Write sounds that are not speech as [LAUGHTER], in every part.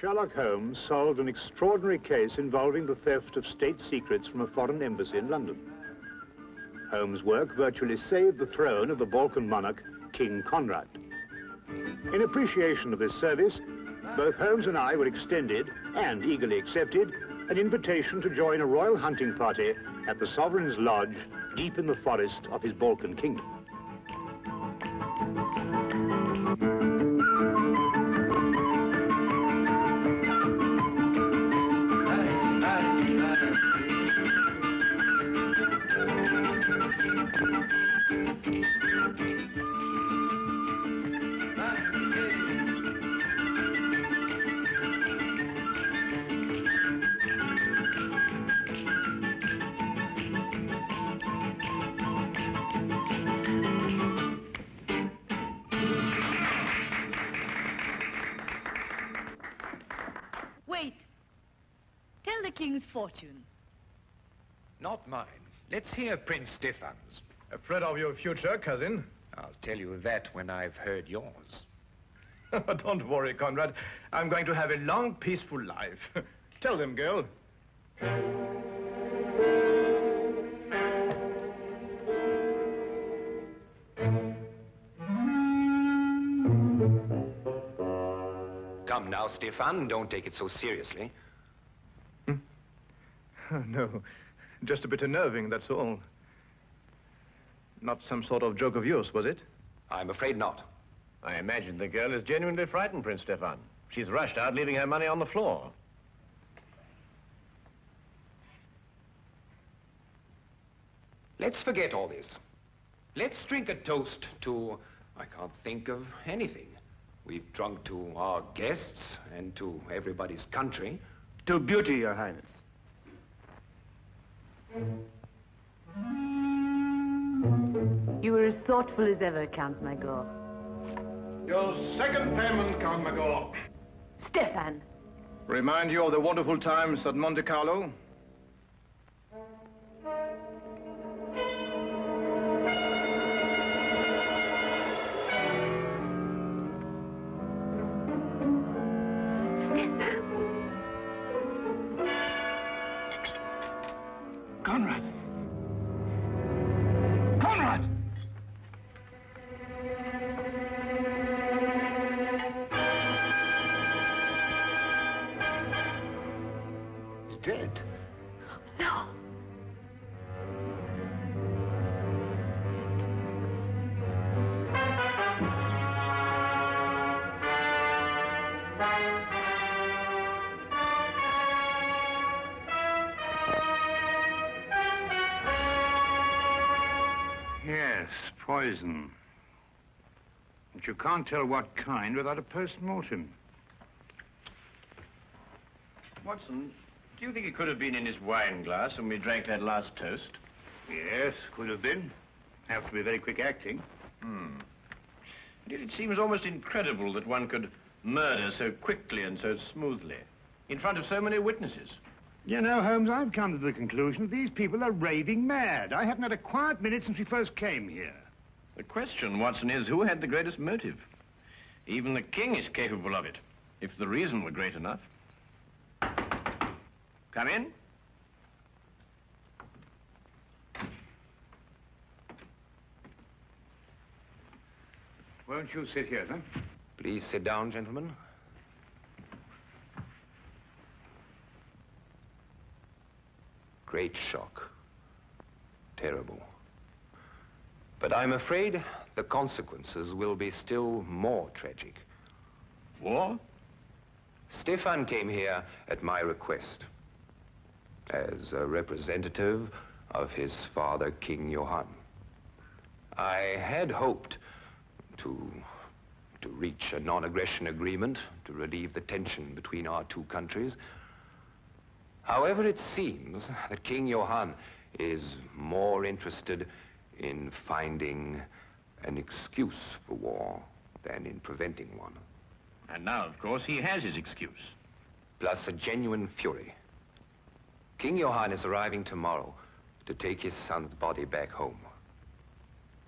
Sherlock Holmes solved an extraordinary case involving the theft of state secrets from a foreign embassy in London. Holmes' work virtually saved the throne of the Balkan monarch, King Conrad. In appreciation of this service, both Holmes and I were extended, and eagerly accepted, an invitation to join a royal hunting party at the Sovereign's Lodge, deep in the forest of his Balkan kingdom. Fortune. Not mine. Let's hear Prince Stefan's. Afraid of your future, cousin? I'll tell you that when I've heard yours. [LAUGHS] Don't worry, Conrad. I'm going to have a long, peaceful life. [LAUGHS] Tell them, girl. Come now, Stefan, don't take it so seriously. Oh, no, just a bit unnerving, that's all. Not some sort of joke of yours, was it? I'm afraid not. I imagine the girl is genuinely frightened, Prince Stefan. She's rushed out, leaving her money on the floor. Let's forget all this. Let's drink a toast to, I can't think of anything. We've drunk to our guests and to everybody's country. To beauty, Your Highness. You were as thoughtful as ever, Count Magor. Your second payment, Count Magor. Stefan, Remind you of the wonderful times at Monte Carlo? Poison. But you can't tell what kind without a post-mortem. Watson, do you think it could have been in his wine glass when we drank that last toast? Yes, could have been. Have to be very quick acting. Hmm. Indeed, it seems almost incredible that one could murder so quickly and so smoothly in front of so many witnesses. You know, Holmes, I've come to the conclusion that these people are raving mad. I haven't had a quiet minute since we first came here. The question, Watson, is who had the greatest motive? Even the king is capable of it, if the reason were great enough. Come in. Won't you sit here, then? Please sit down, gentlemen. Great shock. Terrible. But I'm afraid the consequences will be still more tragic. What? Stefan came here at my request as a representative of his father, King Johann. I had hoped to, to reach a non-aggression agreement to relieve the tension between our two countries. However, it seems that King Johann is more interested in finding an excuse for war than in preventing one. And now, of course, he has his excuse. plus a genuine fury. King Johann is arriving tomorrow to take his son's body back home.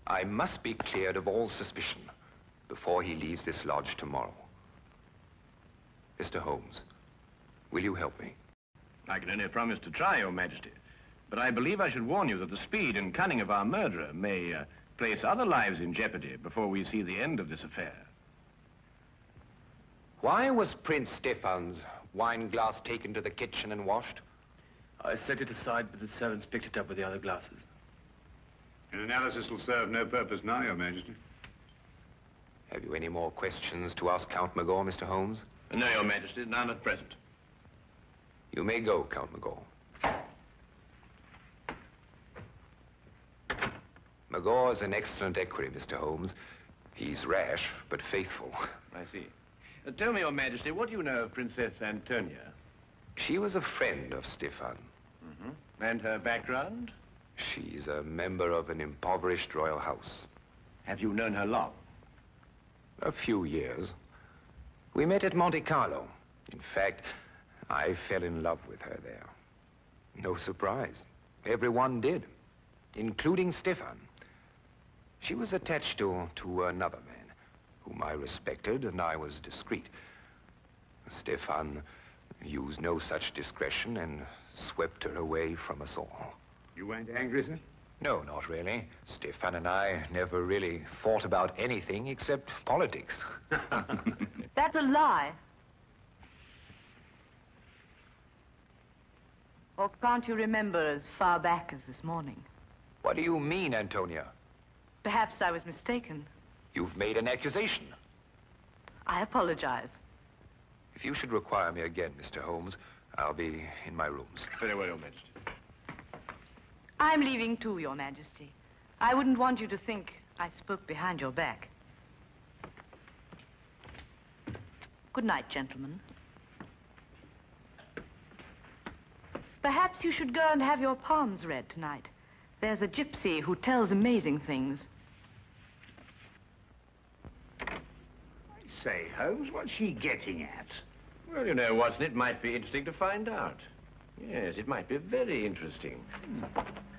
I must be cleared of all suspicion before he leaves this lodge tomorrow. Mr. Holmes, will you help me? I can only promise to try, Your Majesty. But I believe I should warn you that the speed and cunning of our murderer may uh, place other lives in jeopardy before we see the end of this affair. Why was Prince Stefan's wine glass taken to the kitchen and washed? I set it aside, but the servants picked it up with the other glasses. An analysis will serve no purpose now, Your Majesty. Have you any more questions to ask Count Magor, Mr. Holmes? No, Your Majesty, none at present. You may go, Count Magor. Magor is an excellent equerry, Mr. Holmes. He's rash, but faithful. I see. Uh, tell me, Your Majesty, what do you know of Princess Antonia? She was a friend of Stefan. And her background? She's a member of an impoverished royal house. Have you known her long? A few years. We met at Monte Carlo. In fact, I fell in love with her there. No surprise. Everyone did, including Stefan. She was attached to, to another man, whom I respected, and I was discreet. Stefan used no such discretion and swept her away from us all. You weren't angry, sir? No, not really. Stefan and I never really fought about anything except politics. [LAUGHS] That's a lie. Or can't you remember as far back as this morning? what do you mean, Antonia? Perhaps I was mistaken. You've made an accusation. I apologize. If you should require me again, Mr. Holmes, I'll be in my rooms. Very well, Your Majesty. I'm leaving too, Your Majesty. I wouldn't want you to think I spoke behind your back. Good night, gentlemen. Perhaps you should go and have your palms read tonight. There's a gypsy who tells amazing things. I say, Holmes, what's she getting at? Well, you know, Watson, it might be interesting to find out. Yes, it might be very interesting. The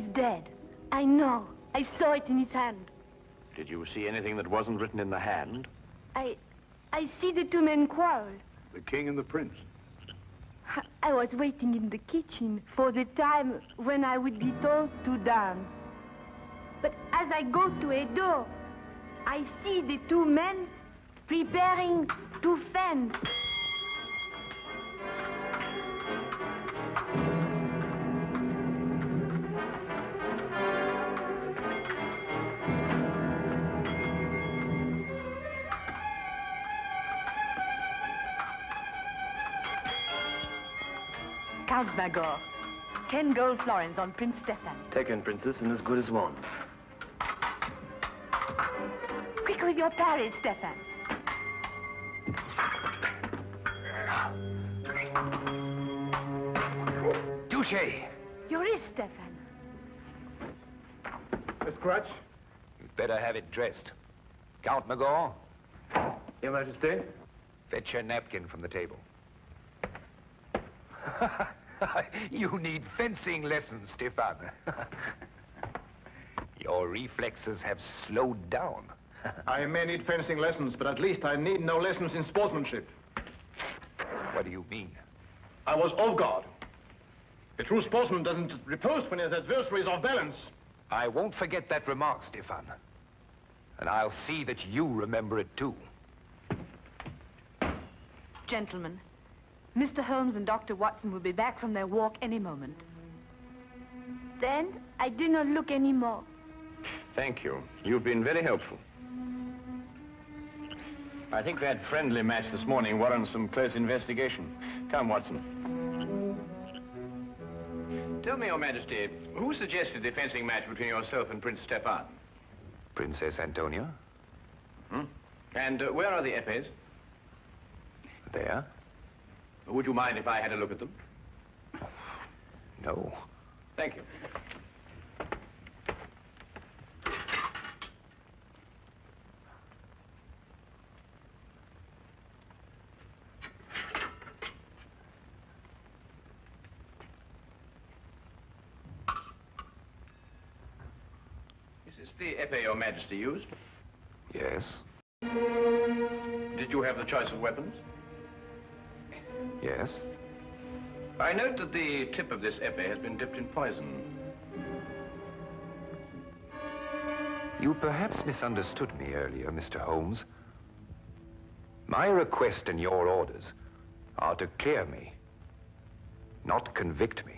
prince is dead. I know. I saw it in his hand. Did you see anything that wasn't written in the hand? I... I see the two men quarrel. The king and the prince. I was waiting in the kitchen for the time when I would be told to dance. But as I go to a door, I see the two men preparing to fence. Count Magor. Ten gold florins on Prince Stefan. Taken, Princess, and as good as won. Quick with your parry, Stefan. Touche! Your wrist, Stefan. Miss Crutch? You'd better have it dressed. Count Magor, Your Majesty? fetch your napkin from the table. [LAUGHS] you need fencing lessons, Stefan. [LAUGHS] Your reflexes have slowed down. [LAUGHS] I may need fencing lessons, but at least I need no lessons in sportsmanship. What do you mean? I was off guard. A true sportsman doesn't riposte when his adversary is off balance. I won't forget that remark, Stefan. And I'll see that you remember it too. Gentlemen, Mr. Holmes and Dr. Watson will be back from their walk any moment. Then I do not look anymore. Thank you. You've been very helpful. I think that friendly match this morning warrants some close investigation. Come, Watson. Tell me, Your Majesty, who suggested the fencing match between yourself and Prince Stefan? Princess Antonia? Hmm? And uh, where are the epées? There? Would you mind if I had a look at them? No. Thank you. Is this the epee your majesty used? Yes. Did you have the choice of weapons? Yes. I note that the tip of this epee has been dipped in poison. You perhaps misunderstood me earlier, Mr. Holmes. My request and your orders are to clear me, not convict me.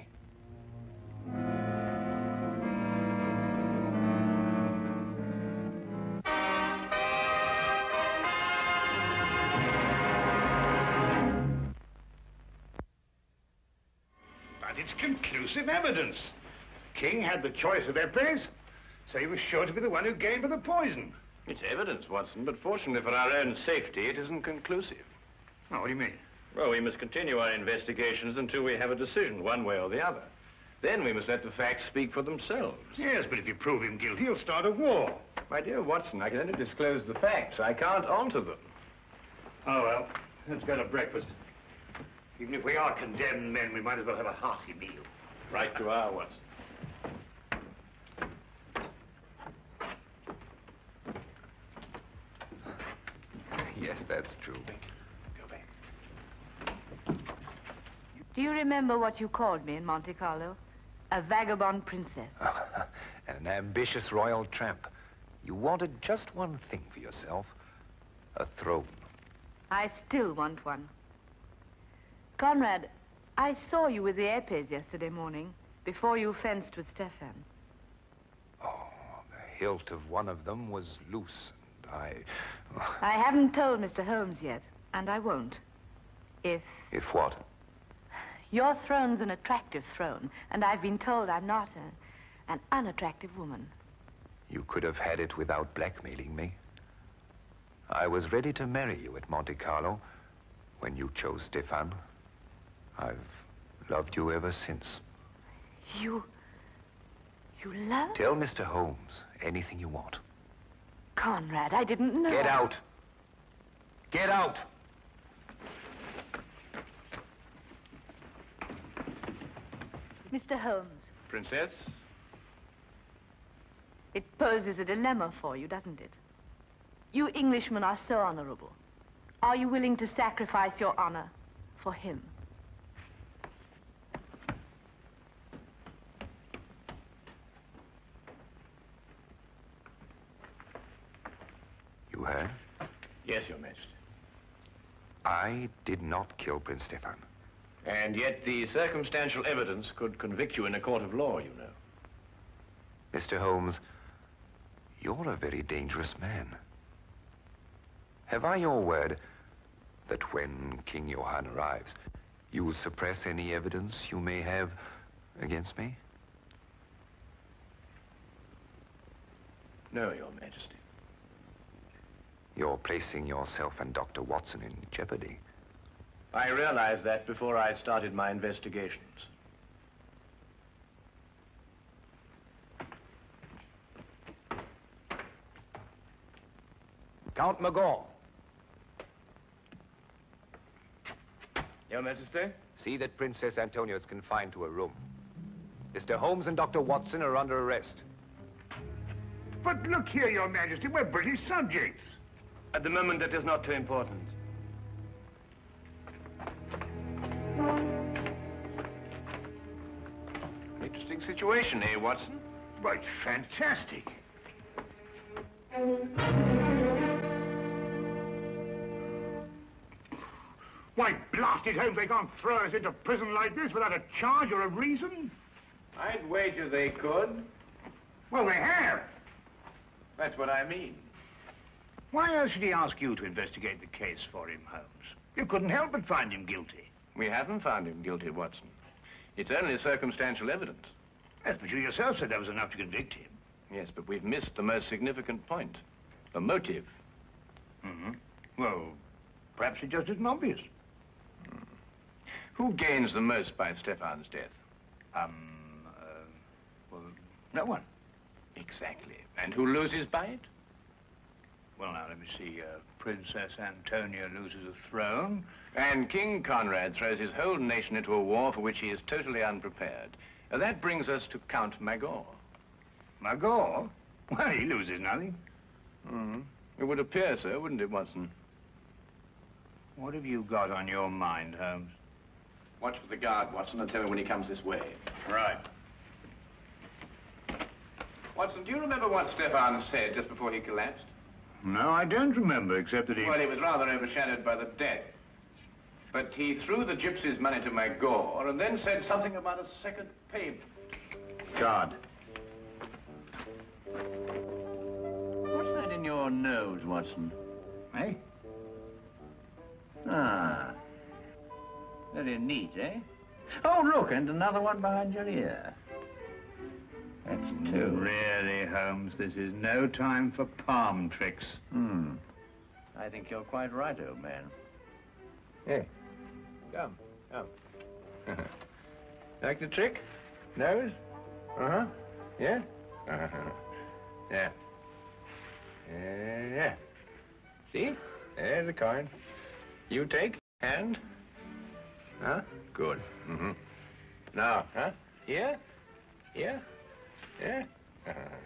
It's conclusive evidence. King had the choice of epées, so he was sure to be the one who gave her the poison. It's evidence, Watson, but fortunately for our own safety, it isn't conclusive. Oh, what do you mean? Well, we must continue our investigations until we have a decision, one way or the other. Then we must let the facts speak for themselves. Yes, but if you prove him guilty, he'll start a war. My dear Watson, I can only disclose the facts. I can't alter them. Oh, well, let's go to breakfast. Even if we are condemned men, we might as well have a hearty meal. Right to our Watson. Yes, that's true. Go back. Do you remember what you called me in Monte Carlo? A vagabond princess. [LAUGHS] and an ambitious royal tramp. You wanted just one thing for yourself a throne. I still want one. Conrad, I saw you with the epées yesterday morning, before you fenced with Stefan. Oh, the hilt of one of them was loose, and I. I haven't told Mr. Holmes yet, and I won't. If If what? your throne's an attractive throne, and I've been told I'm not a, an unattractive woman. You could have had it without blackmailing me. I was ready to marry you at Monte Carlo when you chose Stefan. I've loved you ever since. You. You love? Tell Mr. Holmes anything you want. Conrad, I didn't know. Get out. Get out. Mr. Holmes, Princess? it poses a dilemma for you, doesn't it? You Englishmen are so honorable. Are you willing to sacrifice your honor for him? You heard? Yes, Your Majesty. I did not kill Prince Stefan. And yet the circumstantial evidence could convict you in a court of law, you know. Mr. Holmes, you're a very dangerous man. Have I your word that when King Johann arrives, you will suppress any evidence you may have against me? No, Your Majesty. You're placing yourself and Dr. Watson in jeopardy. I realized that before I started my investigations. Count Magor, Your Majesty? see that Princess Antonia is confined to a room. Mr. Holmes and Dr. Watson are under arrest. But look here, Your Majesty, we're British subjects. At the moment, that is not too important. Interesting situation, eh, Watson? Right, fantastic. Why, blasted Holmes, they can't throw us into prison like this without a charge or a reason. I'd wager they could. Well, they have. That's what I mean. Why else should he ask you to investigate the case for him, Holmes? You couldn't help but find him guilty. We haven't found him guilty, Watson. It's only circumstantial evidence. Yes, but you yourself said that was enough to convict him. Yes, but we've missed the most significant point. The motive. Mm-hmm. Well, perhaps it just isn't obvious. Who gains the most by Stefan's death? Um, uh, well, no one. Exactly. And who loses by it? Well, now, let me see. Uh, Princess Antonia loses a throne. And King Conrad throws his whole nation into a war for which he is totally unprepared. Uh, that brings us to Count Magor. Magor? Well, he loses nothing. Mm-hmm. It would appear so, wouldn't it, Watson? What have you got on your mind, Holmes? Watch for the guard, Watson, and tell me when he comes this way. Right. Watson, do you remember what Stefan said just before he collapsed? No, I don't remember, except that he... Well, he was rather overshadowed by the death. But he threw the gypsies' money to Magor and then said something about a second payment. God. What's that in your nose, Watson? Eh? Ah. Very neat, eh? Oh, look, and another one behind your ear. That's two. Really, Holmes, this is no time for palm tricks. Hmm. I think you're quite right, old man. Hey, come, come. [LAUGHS] like the trick? Nose? Uh-huh. Yeah? Uh-huh. [LAUGHS] Yeah. Uh, yeah. See? There's the coin. You take, and... Huh? Good. Mm-hmm. Now, huh? Yeah? Yeah? Yeah? Uh-huh.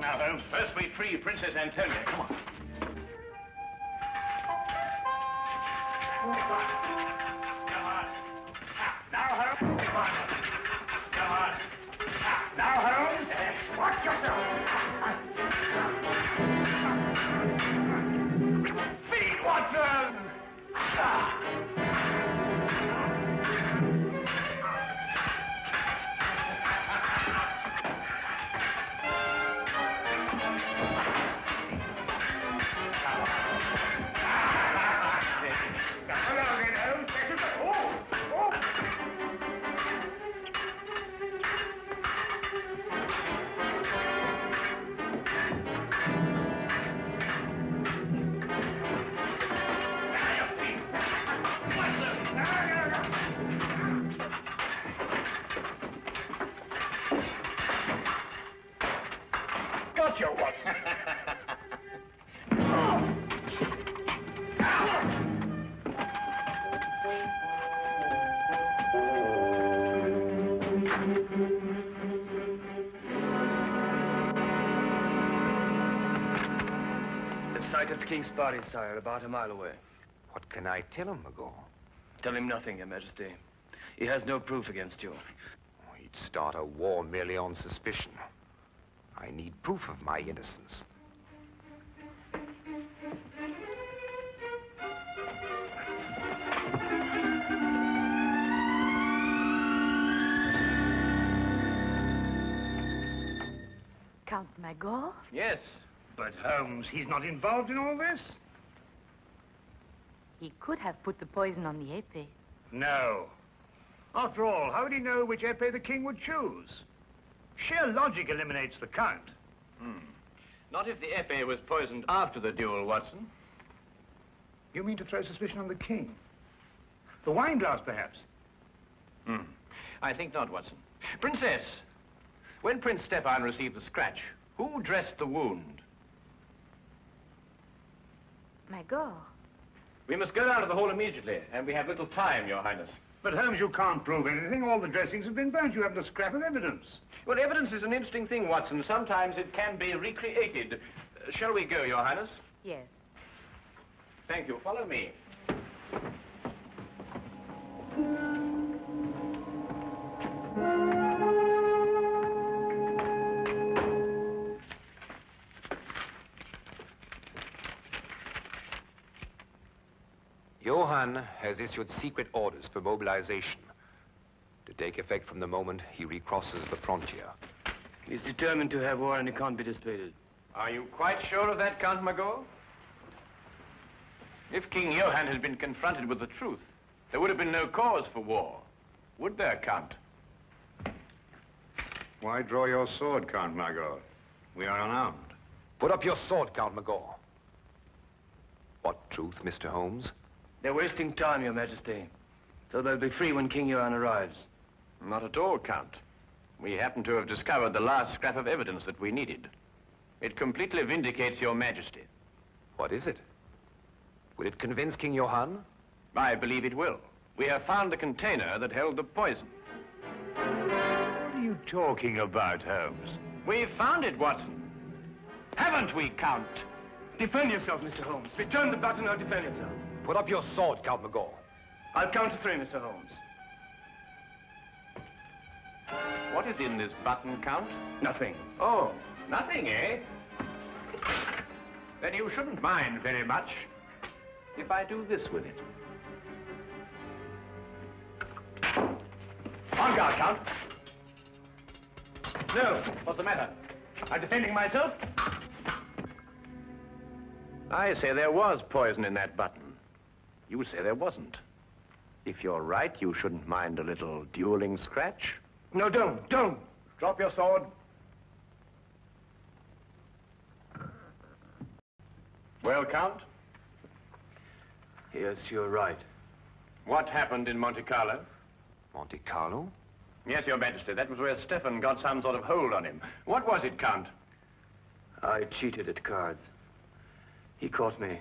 Now? First we free Princess Antonia. Come on. Sight of the king's body, sire, about a mile away. What can I tell him, Magor? Tell him nothing, Your Majesty. He has no proof against you. Oh, He'd start a war merely on suspicion. I need proof of my innocence. Count Magor? Yes. But, Holmes, he's not involved in all this? He could have put the poison on the épée. No. After all, how would he know which épée the king would choose? Sheer logic eliminates the count. Hmm. Not if the épée was poisoned after the duel, Watson. You mean to throw suspicion on the king? The wine glass, perhaps? Hmm. I think not, Watson. Princess, when Prince Stefan received the scratch, Who dressed the wound? Magor. We must go down to the hall immediately, and we have little time, Your Highness. But Holmes, you can't prove anything. All the dressings have been burnt. You haven't a scrap of evidence. Well, evidence is an interesting thing, Watson. Sometimes it can be recreated. Uh, shall we go, Your Highness? Yes. Thank you. Follow me. Has issued secret orders for mobilization to take effect from the moment he recrosses the frontier. He's determined to have war and it can't be dissuaded. Are you quite sure of that, Count Magor? If King Johann had been confronted with the truth, there would have been no cause for war. Would there, Count? Why draw your sword, Count Magor? We are unarmed. Put up your sword, Count Magor. What truth, Mr. Holmes? They're wasting time, Your Majesty. So they'll be free when King Johann arrives. Not at all, Count. We happen to have discovered the last scrap of evidence that we needed. It completely vindicates your majesty. What is it? Will it convince King Johann? I believe it will. We have found the container that held the poison. What are you talking about, Holmes? We've found it, Watson. Haven't we, Count? Defend yourself, Mr. Holmes. Return the button or defend yourself. Put up your sword, Count Magor. I'll count to three, Mr. Holmes. What is in this button, Count? Nothing. Oh, nothing, eh? Then you shouldn't mind very much if I do this with it. On guard, Count. No, what's the matter? I'm defending myself. I say there was poison in that button. You say there wasn't. If you're right, you shouldn't mind a little dueling scratch. No, don't, don't. Drop your sword. Well, Count, Yes, you're right. what happened in Monte Carlo? Monte Carlo? Yes, Your Majesty, that was where Stefan got some sort of hold on him. What was it, Count? I cheated at cards. He caught me.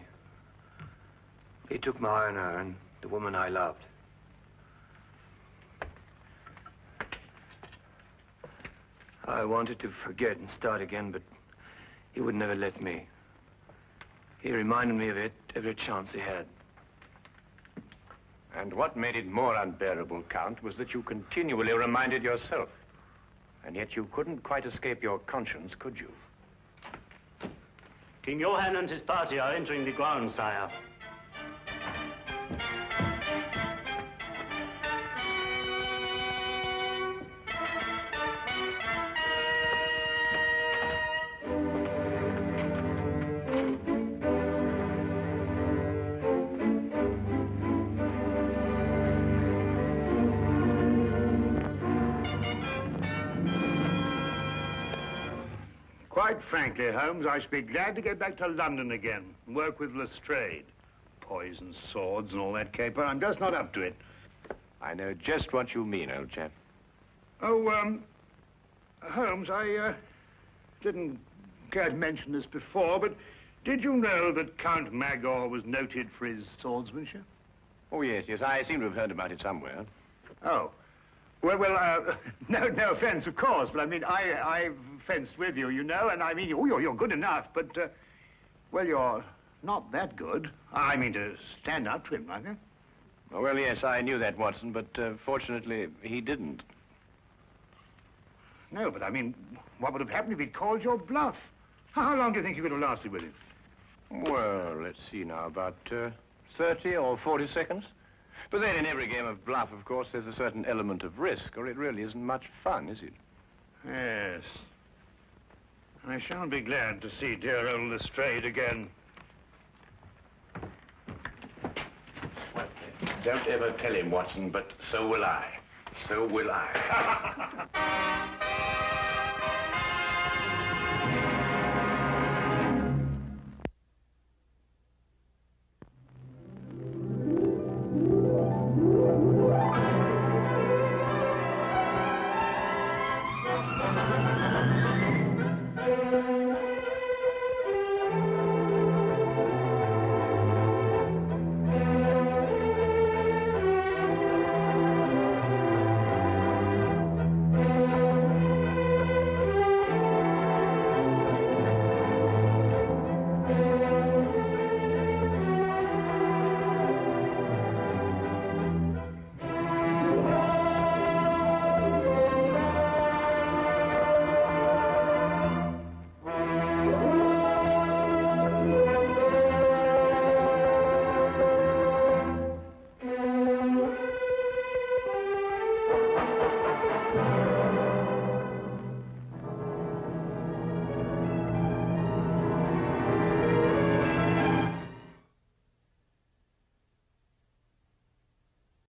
He took my honor and the woman I loved. I wanted to forget and start again, but he would never let me. He reminded me of it every chance he had. And what made it more unbearable, Count, was that you continually reminded yourself. And yet you couldn't quite escape your conscience, could you? King Johann and his party are entering the grounds, sire. Quite frankly, Holmes, I should be glad to get back to London again and work with Lestrade. Poison swords and all that caper. I'm just not up to it. I know just what you mean, old chap. Oh, um, Holmes, I uh, didn't care to mention this before, but did you know that Count Magor was noted for his swordsmanship? Oh, yes, yes, I seem to have heard about it somewhere. Oh. Well, well, uh, [LAUGHS] no, no offense, of course, but I mean, I, I've fenced with you, you know, and I mean, oh, you're, you're good enough, but, uh, well, you're not that good. I mean, to stand up to him like that. Oh, well, yes, I knew that, Watson, but uh, fortunately, he didn't. No, but I mean, what would have happened if he'd called your bluff? How how long do you think you could have lasted with him? Well, let's see now, about uh, 30 or 40 seconds. But then in every game of bluff, of course, there's a certain element of risk, or it really isn't much fun, is it? Yes. I shall be glad to see dear old Lestrade again. Well, Don't ever tell him, Watson, but so will I. So will I. [LAUGHS]